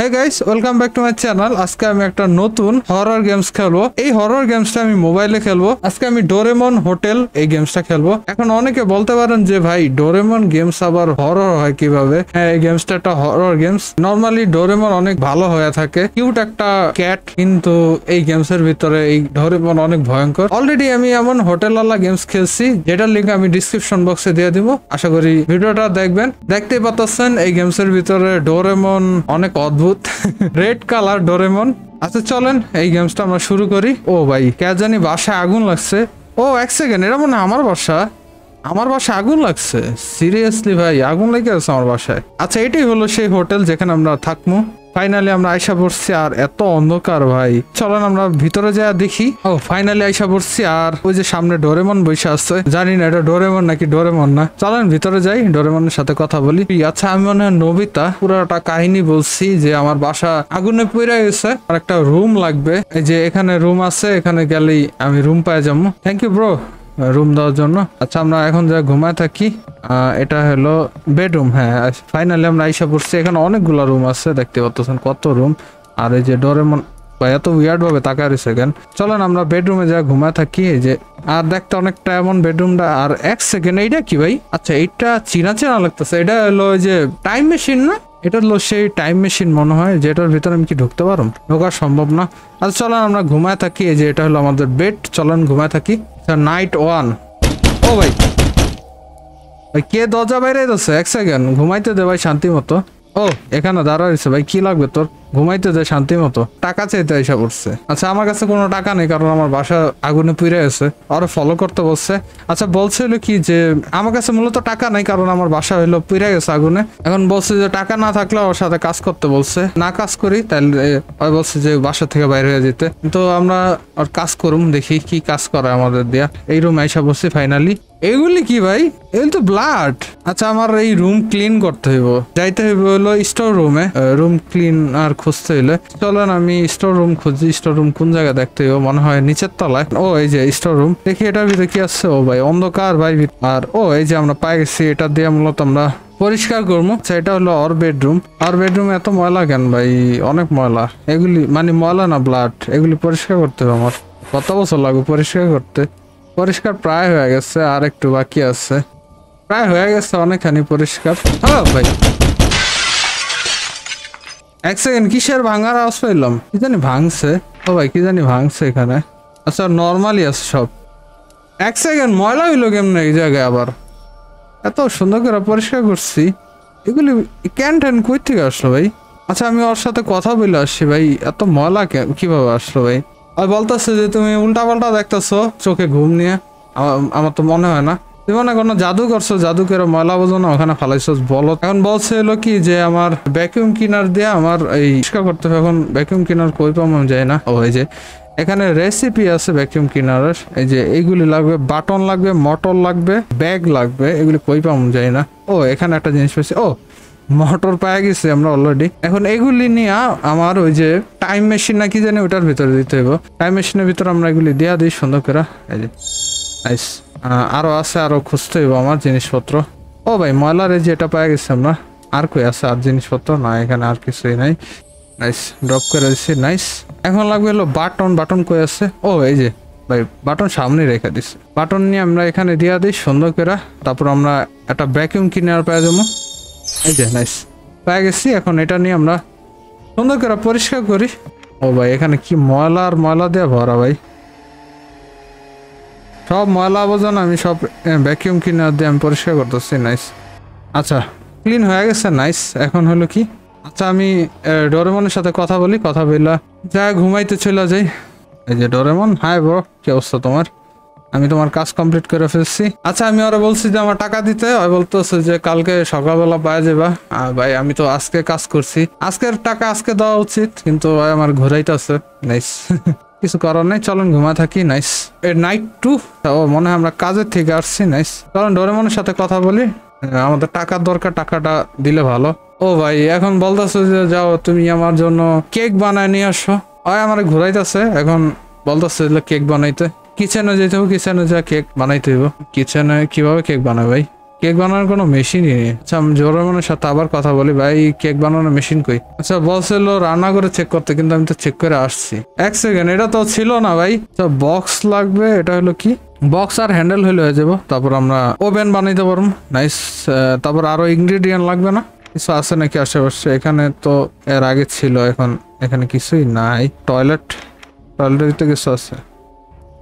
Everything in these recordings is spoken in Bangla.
Hey guys welcome back to my channel আজকে আমি একটা নতুন হরর গেমস খেলব। এই হরর গেমসটা আমি মোবাইলে খেলব। আজকে আমি ডোরেমন হোটেল এই গেমসটা খেলব। এখন অনেকে বলতে পারেন যে, ভাই ডোরেমন গেমস আবার হরর হয় কীভাবে? হ্যাঁ এই গেমসটা একটা হরর গেমস নর্মালি ডোরেমন অনেক ভালো হয়ে থাকে। কিউট একটা ক্যাট কিন্তু এই গেমসের ভিতরে এই ডোরেমন অনেক ভয়ঙ্কর। অলরেডি আমি এমন হোটেলওয়ালা গেমস খেলছি, যেটার লিঙ্ক আমি ডিসক্রিপশন বক্সে দিয়ে দিব। আশা করি ভিডিওটা দেখবেন। দেখতেই পাচ্ছেন, এই গেমসের ভিতরে ডোরেমন অনেক অদ্ভুত রেড কালার ডোরেমন আচ্ছা চলেন, এই গেমসটা আমরা শুরু করি। ও ভাই, কে জানি বাসায় আগুন লাগছে। ও, এক সেকেন্ড এটা মনে আমার বাসা। আমার বাসায় আগুন লাগছে? সিরিয়াসলি ভাই, আগুন লেগে আছে আমার বাসায়। আচ্ছা এটাই হলো সেই হোটেল যেখানে আমরা থাকব ফাইনালি আমরা আইসা পড়ছি আর এত অন্ধকার ভাই। চলেন আমরা ভিতরে যা দেখি। ও ফাইনালি আইসা পড়ছি আর ওই যে সামনে ডোরেমন বসে আছে। জানি না, এটা ডোরেমন নাকি ডোরেমন না। চলেন ভিতরে যাই ডোরেমনের সাথে কথা বলি। আচ্ছা আমি মনে হয় নবিতা। পুরোটা কাহিনী বলছি যে আমার বাসা আগুনে পড়ে গেছে। আর একটা রুম লাগবে। এই যে এখানে রুম আছে, এখানে গেলেই আমি রুম পাই যাব। থ্যাংক ইউ ব্রো রুম দেওয়ার জন্য। আচ্ছা আমরা এখন যা ঘুমায় থাকি এটা হলো বেডরুম হ্যাঁ ফাইনালি আমরা আইসা পড়ছি, এখানে অনেকগুলো রুম আছে, দেখতে পাচ্ছেন কত রুম আর এই যে ডোরেমন বা এত উইয়ার্ড ভাবে তাকায় রয়েছে কেন চলেন আমরা বেডরুমে যা ঘুমায় থাকি, এই যে, আর দেখতে অনেকটা এমন বেডরুমটা আর এক সেকেন্ড এইটা কি ভাই? আচ্ছা এইটা চিনা চেনা লাগতেছে, এটা হলো যে টাইম মেশিন না? এটা হলো সেই টাইম মেশিন মনে হয়, যেটার ভিতরে আমি কি ঢুকতে পারো ঢোকা সম্ভব না। আর চলেন আমরা ঘুমায় থাকি, এই যে এটা হলো আমাদের বেড চলেন ঘুমায় থাকি। নাইট ওয়ান ও ভাই। ভাই, কে দরজা বাইরে যাচ্ছে এক সেকেন্ড ঘুমাইতে দে ভাই, শান্তি মতো। ও, এখানে দাঁড়া ভাই, কি লাগবে তোর? ঘুমাইতে দে শান্তি মতো। টাকা চাইতে এসে পড়ছে। আচ্ছা আমার কাছে কোনো টাকা নেই, কারণ আমার বাসা আগুনে পুড়ে আছে আরও ফলো করতে বলছে। আচ্ছা বলছিল কি যে, আমার কাছে মূলত টাকা নাই, কারণ আমার বাসা হইল পুড়ে গেছে আগুনে। এখন বলছে যে, টাকা না থাকলে ওর সাথে কাজ করতে বলছে। না কাজ করি তাহলে বলছে যে, বাসা থেকে বাইরে হয়ে যেতে। তো আমরা আর কাজ করুম, দেখি কি কাজ করে আমাদের দিয়া। এই রুম আইসা বসছি ফাইনালি এগুলি কি ভাই? এগুলি তো ব্লাড আচ্ছা আমার এই রুম ক্লিন করতে হইব। যাইতে হইব হলো স্টোর রুমে রুম ক্লিন আর খুঁজতে হইলে। চলেন আমি স্টোর রুম খুঁজি। স্টোর রুম কোন জায়গায় দেখতে হইব? মনে হয় নিচের তলায়। ও এই যে স্টোর রুম দেখি এটার ভিতরে কি আছে? ও ভাই অন্ধকার ভাই। আর ও এই যে আমরা পাই গেছি এটা দিয়ে মূলত আমরা পরিষ্কার করব। আচ্ছা, এটা হলো ওর বেডরুম ওর বেডরুম এত ময়লা কেন ভাই? অনেক ময়লা। এগুলি মানে ময়লা না ব্লাড এগুলি পরিষ্কার করতে হবে আমার। কত বছর লাগবে পরিষ্কার করতে? পরিষ্কার প্রায় হয়ে গেছে, আর একটু বাকি আছে। প্রায় হয়ে গেছে অনেকখানি পরিষ্কার। হ্যালো ভাই। এক সেকেন্ড কিসের ভাঙার আওয়াজ পাইলাম? কি জানি ভাঙছে। ও ভাই, কি জানি ভাঙছে এখানে। আচ্ছা নর্মালি আছে সব। এক সেকেন্ড ময়লা হইল কেমন এই জায়গায় আবার? এত সুন্দর করে পরিষ্কার করছি। এগুলি ক্যান ট্যান কই থেকে আসলো ভাই? আচ্ছা আমি ওর সাথে কথা বলে আসছি ভাই। এত ময়লা কীভাবে আসলো ভাই? আর বলতেছে যে তুমি উল্টা পাল্টা দেখতেছো চোখে ঘুম নিয়ে। আমার তো মনে হয় না। হয় কোনো জাদু করছ জাদু করে ময়লা বোঝো ওখানে ফালাইছো বলো এখন বলছে হলো কি যে আমার ভ্যাকিউম কিনার দিয়ে আমার এই পরিষ্কার করতে হবে। এখন ভ্যাকিউম কিনার কই পাবো আমি যাই না। ও, এই যে এখানে রেসিপি আছে ভ্যাকিউম ক্লিনারের এই যে এইগুলি লাগবে, বাটন লাগবে মটর লাগবে ব্যাগ লাগবে, এগুলি কই পাম যাই না। ও, এখানে একটা জিনিস পেয়েছি। ও মোটর পাওয়া গেছে আমরা অলরেডি এখন এগুলি নিয়ে আমার ওই যে টাইম মেশিন নাকি জানি ওটার ভিতরে দিতে হবে টাইম মেশিনের ভিতরে আমরা এগুলি দেয়া দিই, সুন্দর করে। এই যে নাইস আরও আছে, আরও খুঁজতে হইব আমার জিনিসপত্র। ও ভাই, ময়লার এই যে এটা পাওয়া গেছে আমরা। আর কই আছে, আর জিনিসপত্র? না, এখানে আর কিছুই নাই। নাইস ড্রপ করে দিচ্ছি নাইস এখন লাগবে হলো বাটন বাটন কই আছে? ও, এই যে, ভাই বাটন সামনে রেখে দিচ্ছি বাটন নিয়ে আমরা এখানে দিয়া দিই, সুন্দর করে। তারপর আমরা একটা ভ্যাকিউম কিনার পেয়ে যাব। এই যে নাইস গেছি, এখন এটা নিয়ে আমরা সুন্দর করে পরিষ্কার করি। ও ভাই, এখানে কি ময়লা আর ময়লা ভরা ভাই? সব ময়লা আবর্জনা আমি সব দিয়ে আমি পরিষ্কার করতেছি নাইস আচ্ছা ক্লিন হয়ে গেছে নাইস এখন হলো কি? আচ্ছা আমি ডোরেমনের সাথে কথা বলি, কথা বললা যা ঘুমাইতে চলে যাই। এই যে, ডোরেমন হাই ব্রো কি অবস্থা তোমার? আমি তোমার কাজ কমপ্লিট করে ফেলছি। আচ্ছা আমি ওরা বলছি যে আমার টাকা দিতে। ওই বলতেছে যে কালকে সকালবেলা পাওয়া যাবা ভাই, আমি তো আজকে কাজ করছি। আজকের টাকা আজকে দেওয়া উচিত, কিন্তু ভাই আমার ঘুরাইতেছে। নাইস কিছু করার নাই, চলুন ঘুমা থাকি। নাইস এ নাইট টু ও, মনে হয় আমরা কাজের থেকে আসছি। নাইস চলুন ডোরেমনের সাথে কথা বলি। আমাদের টাকার দরকার, টাকাটা দিলে ভালো। ও ভাই, এখন বলতেছে যে যাও, তুমি আমার জন্য কেক বানায় নিয়ে আসো। ওই আমার ঘুরাইতেছে, এখন বলতেছে কেক বানাইতে। কিচেনে যেতে হবে, কিচেনে যা কেক বানাইতে হইব। কিচেনে কীভাবে কেক বানাবে ভাই? কেক বানানোর কোনো মেশিনই নেই। আচ্ছা আমি জোরেমনের সাথে আবার কথা বলি, ভাই, কেক বানানোর মেশিন কই? আচ্ছা বলছিল রান্না করে চেক করতে, কিন্তু আমি তো চেক করে আসছি। এক সেকেন্ড এটা তো ছিল না ভাই। আচ্ছা বক্স লাগবে, এটা হলো কি? বক্স আর হ্যান্ডেল হলে হয়ে যাব। তারপর আমরা ওভেন বানাইতে পারব। নাইস তারপর আরও ইনগ্রেডিয়েন্ট লাগবে না? কিছু আছে নাকি আশেপাশে? এখানে তো এর আগে ছিল, এখন এখানে কিছুই নাই। টয়লেট টয়লেটের ভিতরে কিছু আছে।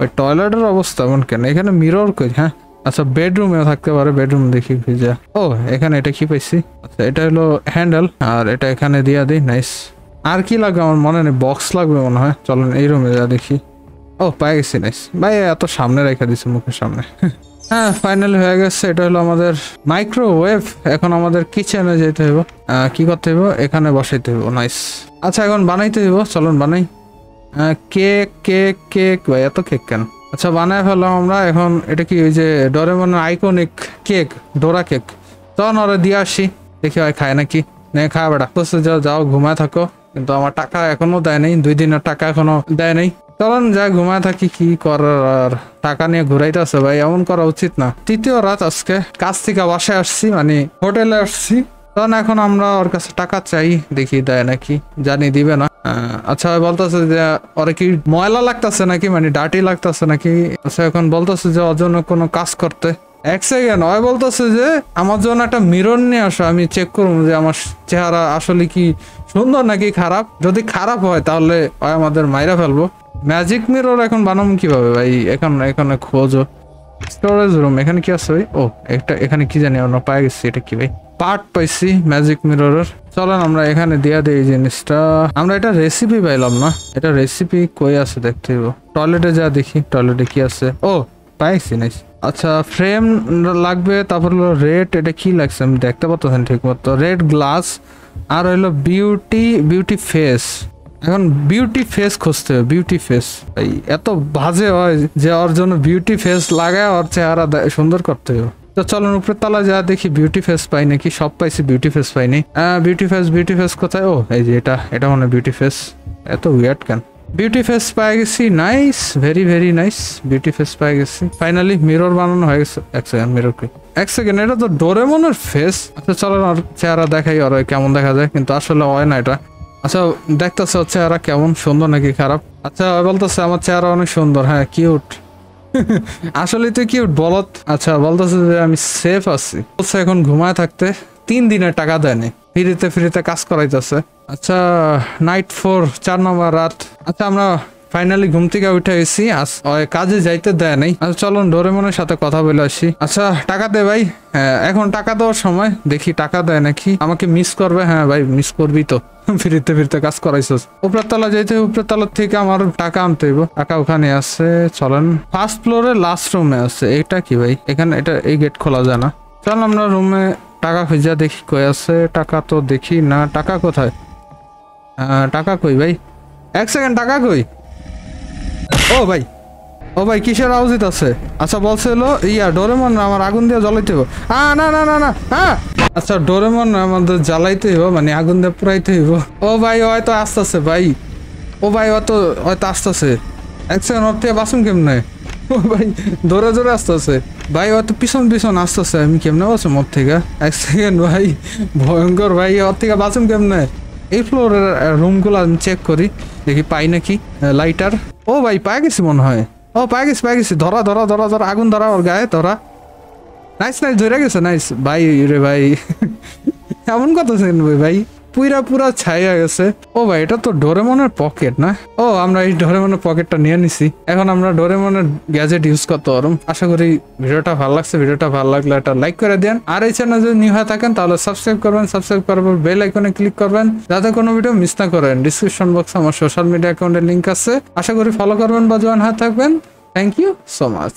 ওই টয়লেটের অবস্থা এমন কেন? এখানে মিরর কই? হ্যাঁ? আচ্ছা বেডরুমেও থাকতে পারে বেডরুম দেখি ভিজা। ও, এখানে এটা কি পাইছি? আচ্ছা এটা হলো হ্যান্ডেল আর এটা এখানে দিয়া দিই নাইস আর কি লাগবে আমার মনে নেই বক্স লাগবে মনে হয়। চলেন, এই রুমে যা দেখি। ও, পাই গেছি নাইস ভাই এত সামনে রেখে দিছে মুখের সামনে। হ্যাঁ ফাইনাল হয়ে গেছে, এটা হলো আমাদের মাইক্রোওয়েভ এখন আমাদের কিচেনে যেতে হইব। কি করতে হইব? এখানে বসাইতে হইব নাইস আচ্ছা এখন বানাইতে হইব, চলুন বানাই। কেক কেক কেক, ভাই, এত কেক কেন? আচ্ছা বানায় ফেললাম আমরা, এখন এটা কি ওই যে ডরেমনের আইকনিক কেক, ডোরা কেক? তখন ওরা, দিয়ে আসি। দেখি হয় খায় নাকি? নে খায় বেড়া বসে যাও যাও, ঘুমায় থাকো। কিন্তু আমার টাকা এখনও দেয় নাই, দুই দিনের টাকা এখনও দেয় নাই। চলুন যা, ঘুমায় থাকি, কি করার টাকা নিয়ে ঘুরাইতেছে ভাই, এমন করা উচিত না। তৃতীয় রাত আজকে, কাজ থেকে বাসায় আসছি মানে হোটেলে আসছি। তখন এখন আমরা ওর কাছে টাকা চাই, দেখি দেয় নাকি, জানি দিবে না। আচ্ছা বলতেছে যে, ওরা কি ময়লা লাগতেছে নাকি? মানে ডাটি লাগতেছে নাকি? আচ্ছা এখন বলতেছে যে, ওর জন্য কোনো কাজ করতে। এক সেকেন্ড ওই বলতেছে যে, আমার জন্য একটা মিরর নিয়ে আসো, আমি চেক করব যে আমার চেহারা আসলে কি সুন্দর নাকি খারাপ। যদি খারাপ হয়, তাহলে ওই আমাদের মাইরা ফেলব। ম্যাজিক মিরর এখন বানাবো কীভাবে, ভাই? এখন, এখানে খোঁজো। স্টোরেজ রুম এখানে কি আছে ভাই? ও, একটা, এখানে কি জানি আমরা পাই গেছি, এটা কি ভাই? পার্ট পাইছি ম্যাজিক মিররের চলেন আমরা এখানে দিয়া দিই জিনিসটা। আমরা এটা রেসিপি পাইলাম না। এটা রেসিপি কই আছে দেখতে টয়লেটে যা দেখি টয়লেটে কি আছে? ও, পাইছি নাইস আচ্ছা ফ্রেম লাগবে, তারপর হলো রেড এটা কি লাগছে আমি দেখতে পাচ্ছেন ঠিক মতো রেড গ্লাস আর হইল বিউটি বিউটি ফেস এখন বিউটি ফেস খুঁজতে হবে বিউটি ফেস এত বাজে হয় যে ওর জন্য বিউটি ফেস লাগায় ওর চেহারা সুন্দর করতে হবে। তো চলুন উপরের তলা যা দেখি বিউটি ফেস পাই নাকি? সব পাইছি বিউটি ফেস পাইনি। বিউটি ফেস বিউটি ফেস কোথায়? ও, এই যে এটা এটা মনে বিউটি ফেস এত উইয়ার্ড কেন? বিউটি ফেস পাই গেছি nice very very nice beauty face পাই গেছি। ফাইনালি মিরর বানানো হয়ে গেছে। এক সেকেন্ড মিরর কি এক সেকেন্ড এটা তো ডোরেমনের ফেস আচ্ছা চলো ওর চেহারা দেখাই, আর কেমন দেখা যায়, কিন্তু আসলে হয় না এটা। আচ্ছা দেখতেছে, চেহারা কেমন? সুন্দর নাকি খারাপ? আচ্ছা বলতেছে, আমার চেহারা অনেক সুন্দর হ্যাঁ কিউট আসলে তো কি বলত? আচ্ছা বলতেছে যে আমি সেফ আছি। বলছে এখন ঘুমায় থাকতে তিন দিনের টাকা দেয়নি। ফিরিতে ফিরিতে কাজ করাইতেছে। আচ্ছা নাইট ফোর চার নম্বর রাত। আচ্ছা আমরা ফাইনালি ঘুম থেকে উঠে ওই কাজে যাইতে দেয় নাই। আচ্ছা চলুন ডোরেমনের সাথে কথা বলে আসি। আচ্ছা টাকা দে ভাই। হ্যাঁ, এখন টাকা দেওয়ার সময় দেখি টাকা দেয় নাকি। আমাকে মিস করবে হ্যাঁ ভাই মিস করবি তো। ফিরিতে ফিরতে কাজ করাইছস। উপরের তলা যাইতে উপরের তলার থেকে আমার টাকা আনতে হইব। টাকা ওখানে আছে চলেন। ফার্স্ট ফ্লোরে লাস্ট রুমে আছে। এটা কি ভাই? এখানে এটা এই গেট খোলা যায় না। চল আমরা রুমে টাকা খুঁজা দেখি কই আছে। টাকা তো দেখি না। টাকা কোথায়? টাকা কই ভাই? এক সেকেন্ড টাকা কই? ও ভাই। ও ভাই, কিসের আউজিত আছে? আচ্ছা বলছিল ইয়া, ডোরেমন আমার আগুন দিয়ে জ্বলাইতে হইব। আ, না না না না হ্যাঁ আচ্ছা ডোরেমন আমাদের জ্বালাইতে হইব মানে আগুন দিয়ে পুরাইতে হইব। ও ভাই হয়তো আসতেছে, ভাই। ও ভাই হয়তো হয়তো আসতেছে। সেকেন্ড ওর থেকে বাসুন কেমনে? ও ভাই দৌড়ে দৌড়ে আসতেছে। ভাই হয়তো পিছন পিছন আসতেছে, আমি কেমনে বাসুম ওর থেকে? এক সেকেন্ড ভাই, ভয়ঙ্কর, ভাই, ওর থেকে বাসুম কেমনে? এই ফ্লোরের রুমগুলো আমি চেক করি, দেখি পাই নাকি লাইটার ও ভাই পায়ে গেছি মনে হয়। ও পায়ে গেছি পায়ে গেছি ধরা ধরা ধরা ধরা, আগুন ধরা ওর গায়ে, ধরা। নাইস নাইস, ধরে গেছে, নাইস। ভাই রে ভাই। এমন কথা শুনবে ভাই। পুরা পুরা ছাইয়া গেছে। ও ভাই, এটা তো ডোরেমনের পকেট না? ও, আমরা এই ডোরেমনের পকেটটা নিয়ে নিছি। এখন আমরা ডোরেমনের গ্যাজেট ইউজ করতে পারব। আশা করি ভিডিওটা ভালো লাগছে। ভিডিওটা ভালো লাগলে একটা লাইক করে দেন। আর এই চ্যানেল যদি নিউ হয়ে থাকেন, তাহলে সাবস্ক্রাইব করবেন। সাবস্ক্রাইব করার পর বেল আইকনে ক্লিক করবেন। যাতে কোনো ভিডিও মিস না করেন। ডিসক্রিপশন বক্সে আমার সোশ্যাল মিডিয়া অ্যাকাউন্টের লিঙ্ক আছে। আশা করি ফলো করবেন বা জয়েন হয়ে থাকবেন। Thank you so much